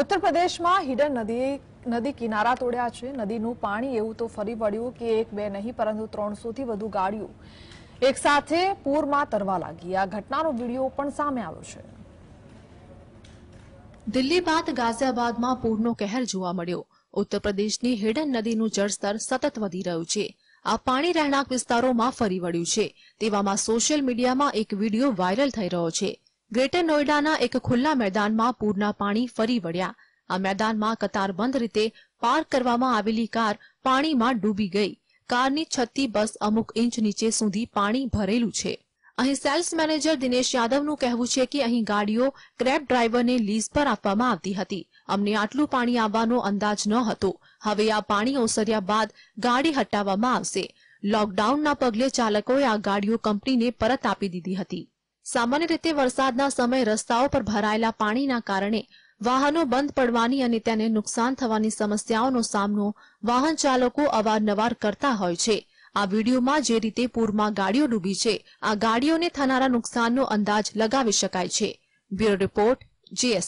ઉત્તર પ્રદેશમાં હિડન નદી નદી કિનારા તોડ્યા છે. નદીનું પાણી એવું તો ફરી વળ્યું કે એક બે નહીં, પરંતુ ત્રણસોથી વધુ ગાડીઓ એક સાથે પૂરમાં તરવા લાગી. આ ઘટનાનો વીડિયો પણ સામે આવ્યો છે. દિલ્હી બાદ ગાઝિયાબાદમાં પૂરનો કહેર જોવા મળ્યો. ઉત્તર પ્રદેશની હિડન નદીનું જળસ્તર સતત વધી રહ્યું છે. આ પાણી રહેણાંક વિસ્તારોમાં ફરી વળ્યું છે. તેવામાં સોશિયલ મીડિયામાં એક વીડિયો વાયરલ થઈ રહ્યો છે. ગ્રેટર નોઈડાના એક ખુલ્લા મેદાનમાં પૂરના પાણી ફરી વળ્યા. આ મેદાનમાં કતારબંધ રીતે પાર્ક કરવામાં આવેલી કાર પાણીમાં ડૂબી ગઈ. કારની છત્તી બસ અમુક ઇંચ નીચે સુધી પાણી ભરેલું છે. અહીં સેલ્સ મેનેજર દિનેશ યાદવનું કહેવું છે કે અહીં ગાડીઓ ક્રેબ ડ્રાઈવરને લીઝ પર આપવામાં આવતી હતી. અમને આટલું પાણી આવવાનો અંદાજ ન હતો. હવે આ પાણી ઓસર્યા બાદ ગાડી હટાવવામાં આવશે. લોકડાઉનના પગલે ચાલકોએ આ ગાડીઓ કંપનીને પરત આપી દીધી હતી. સામાન્ય રીતે વરસાદના સમયે રસ્તાઓ પર ભરાયેલા પાણીના કારણે વાહનો બંધ પડવાની અને તેને નુકસાન થવાની સમસ્યાઓનો સામનો વાહન ચાલકો અવારનવાર કરતા હોય છે. આ વિડીયોમાં જે રીતે પૂરમાં ગાડીઓ ડૂબી છે, આ ગાડીઓને થનારા નુકસાનનો અંદાજ લગાવી શકાય છે. Bureau report GS